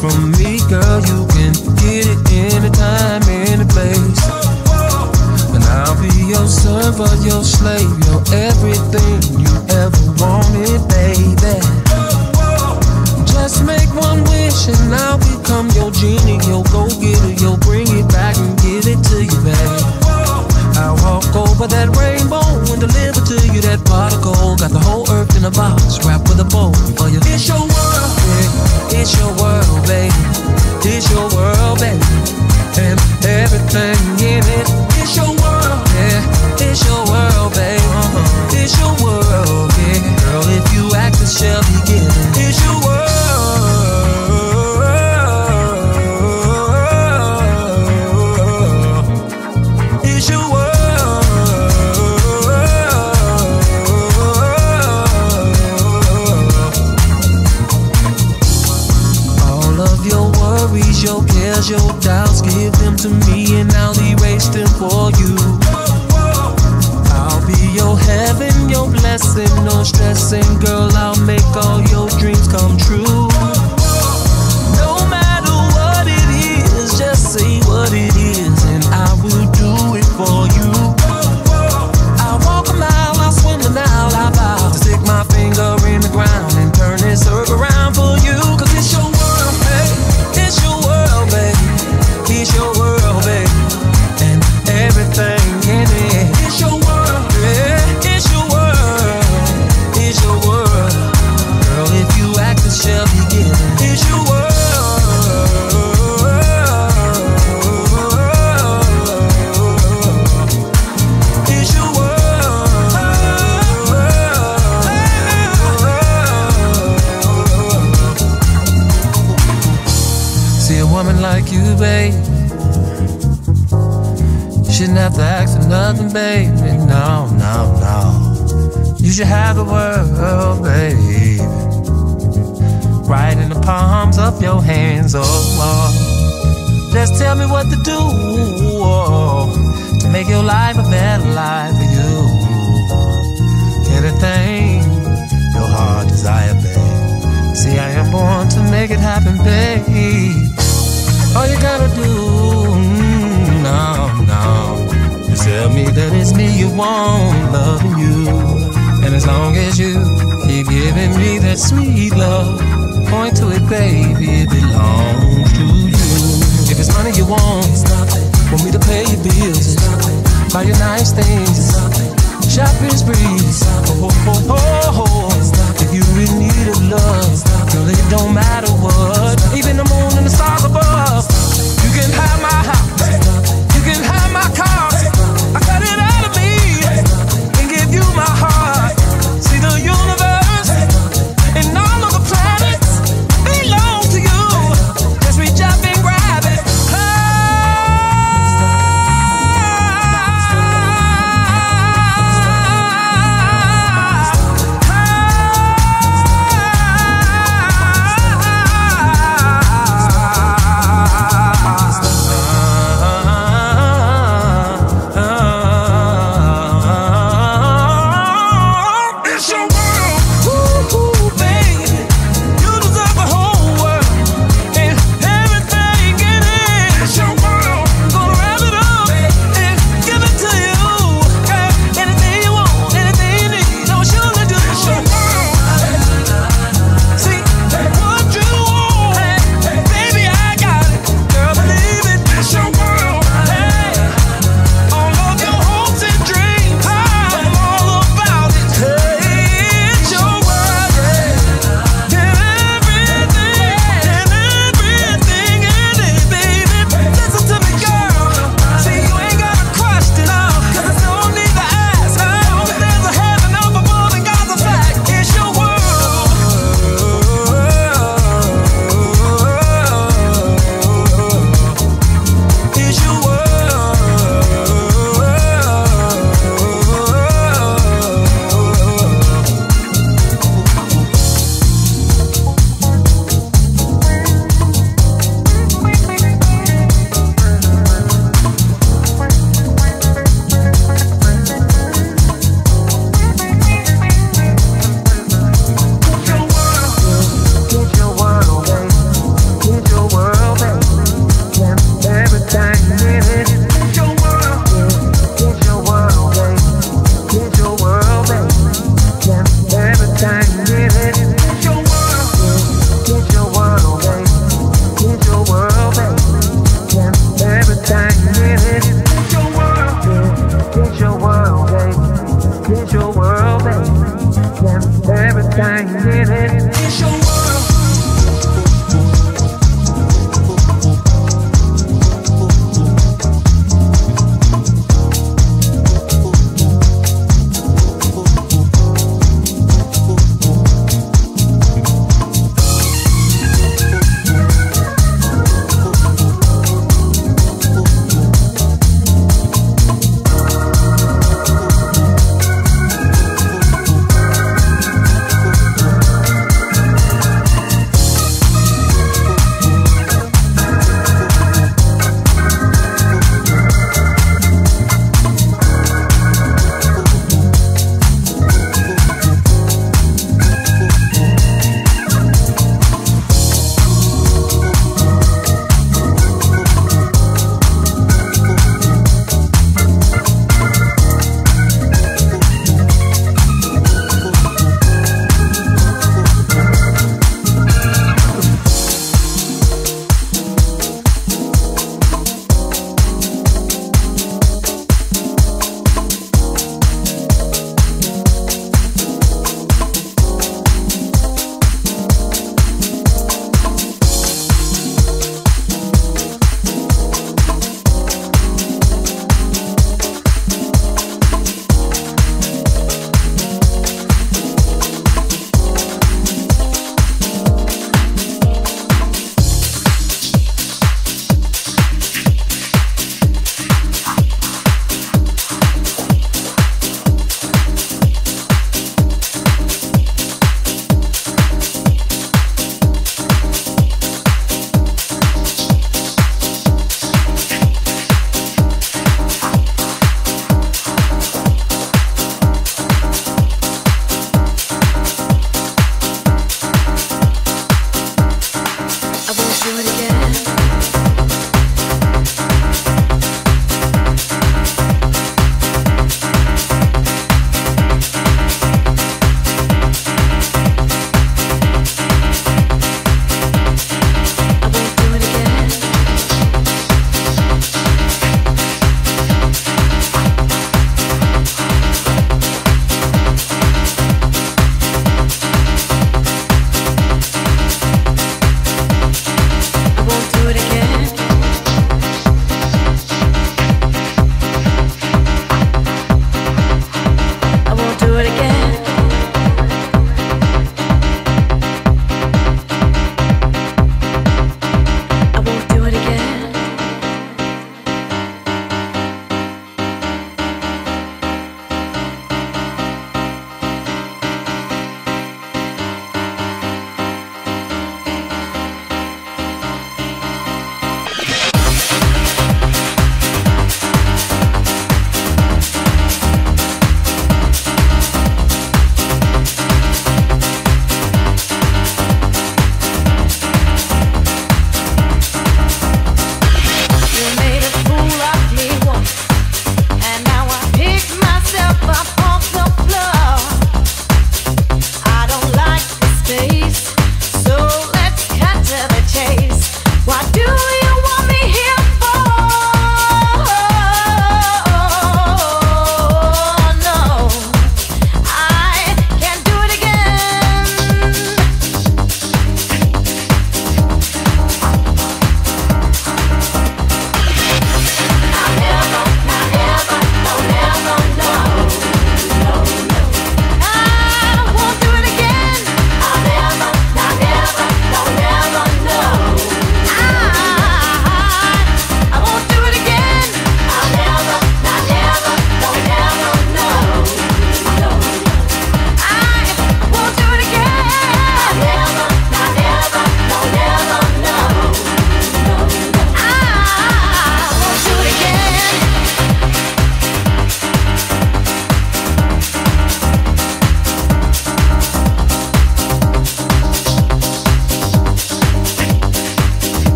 from me, girl, you can get it anytime, any place. And I'll be your server, your slave, your everything you ever wanted, baby. Just make one wish and I'll become your genie, your go-getter, you'll bring it back and give it to you, babe. I'll walk over that rainbow and deliver to you that pot of gold. Got the whole earth in a box, wrapped with a bow for you. It's your world. It's your world. It's your world, babe. And everything in it. To me and I'll erase them for you. I'll be your heaven, your blessing, no stressing, girl. I'll make all your dreams come true. Woman like you, babe. Shouldn't have to ask for nothing, baby. No, no, no. You should have the world, baby, Right in the palms of your hands, oh, oh. Just tell me what to do oh, to make your life a better life for you. Anything your heart desire, babe. See, I am born to make it happen, babe. All you gotta do, mm, no, no, is tell me that it's me you want, loving you. And as long as you keep giving me that sweet love, point to it, baby, it belongs to you. If it's money you want, it's nothing. Want me to pay your bills, it's nothing. Buy your nice things, it's nothing. Shopping sprees, oh, oh, oh, oh. If you in need of love, girl, it don't matter what. Even the moon and the stars above. You can have my house, you can have my car. I cut it out of me and give you my heart. See the universe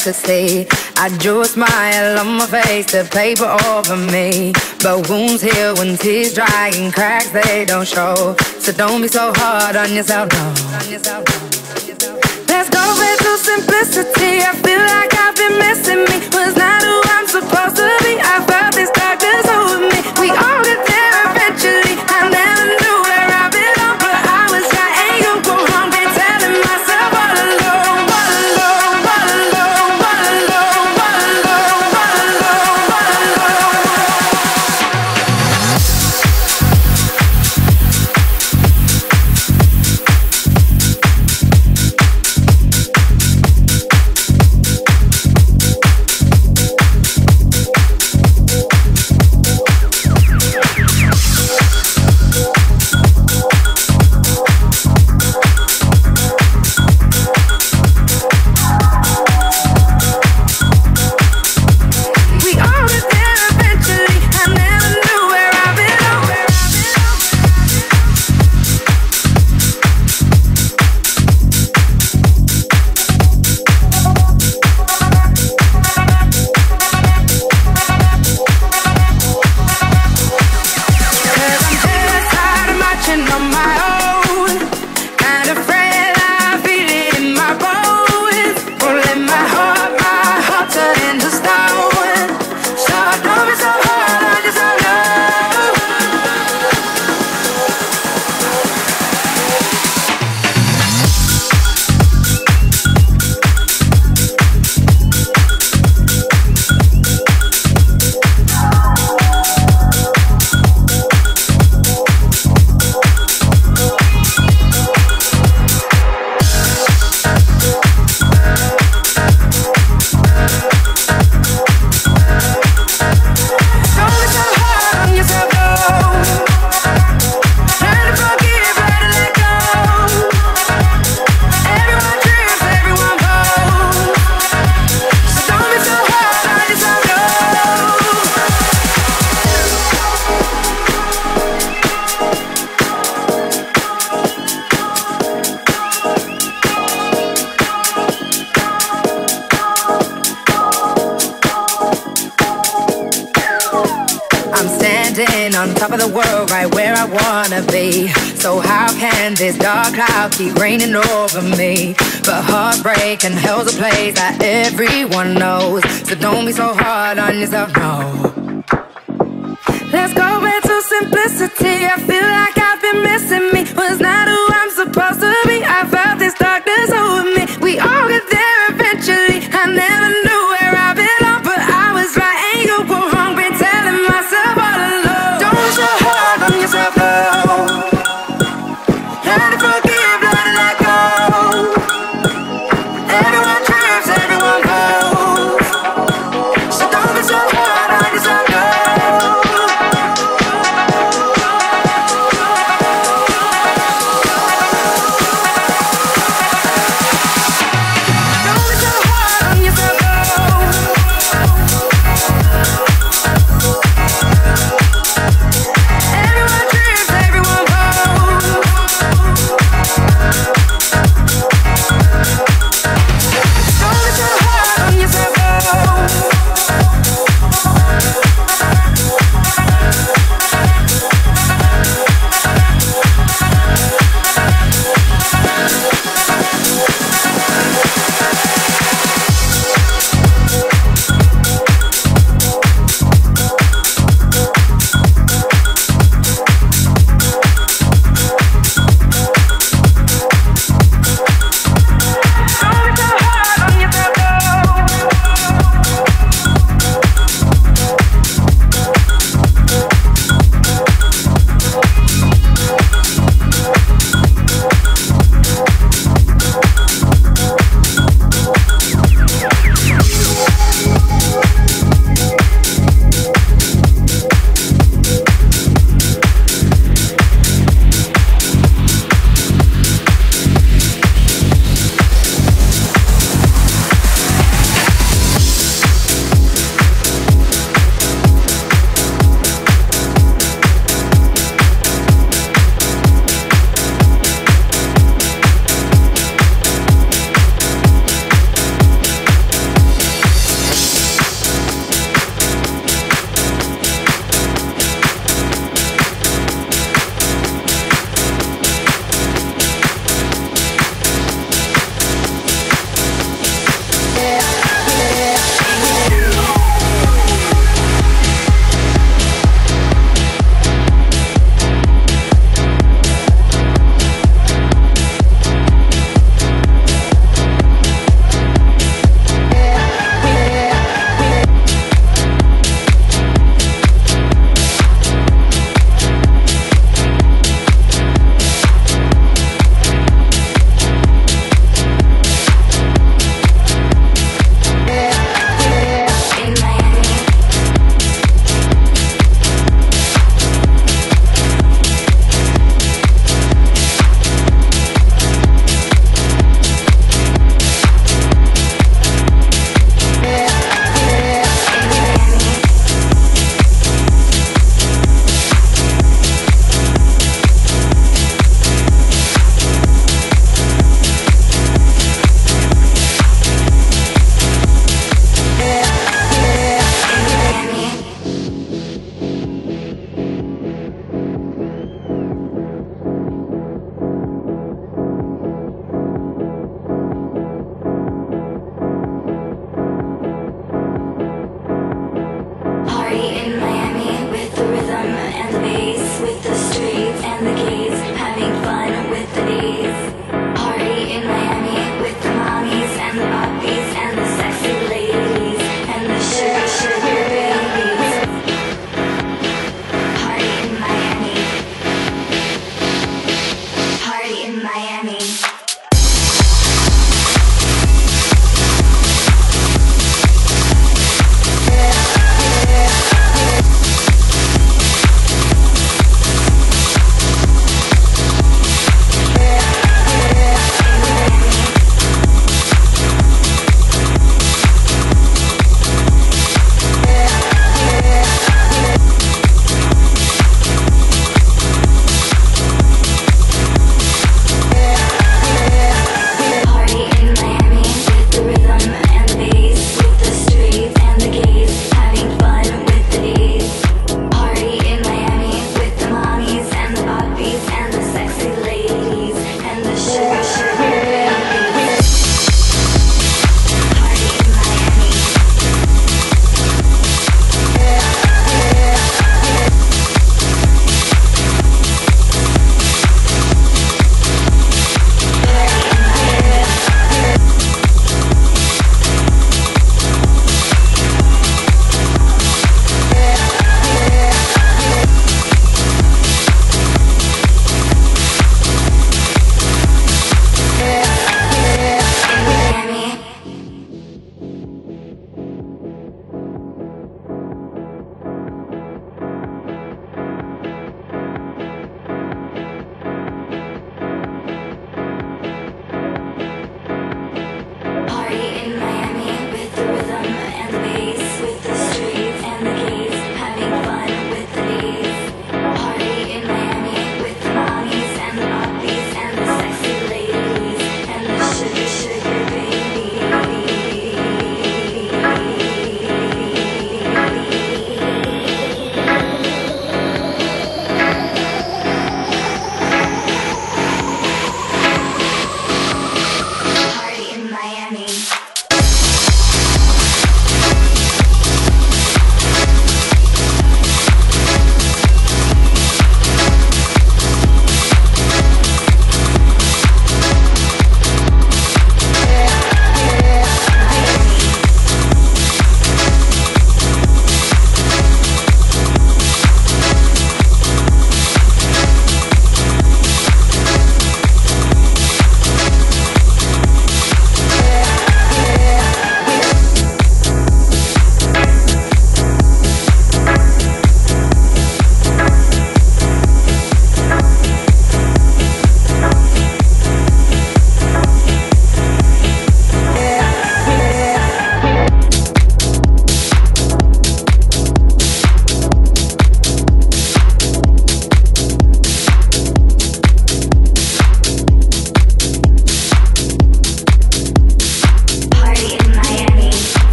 to say I drew a smile on my face, the paper over me. But wounds heal when tears dry and cracks they don't show. So don't be so hard on yourself, no. Let's go back to simplicity. I feel like I've been missing me. Was not who I'm supposed to be. I felt this darkness over me. We all get there eventually. I never knew keep raining over me. But heartbreak and hell's a place.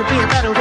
World,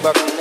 Need,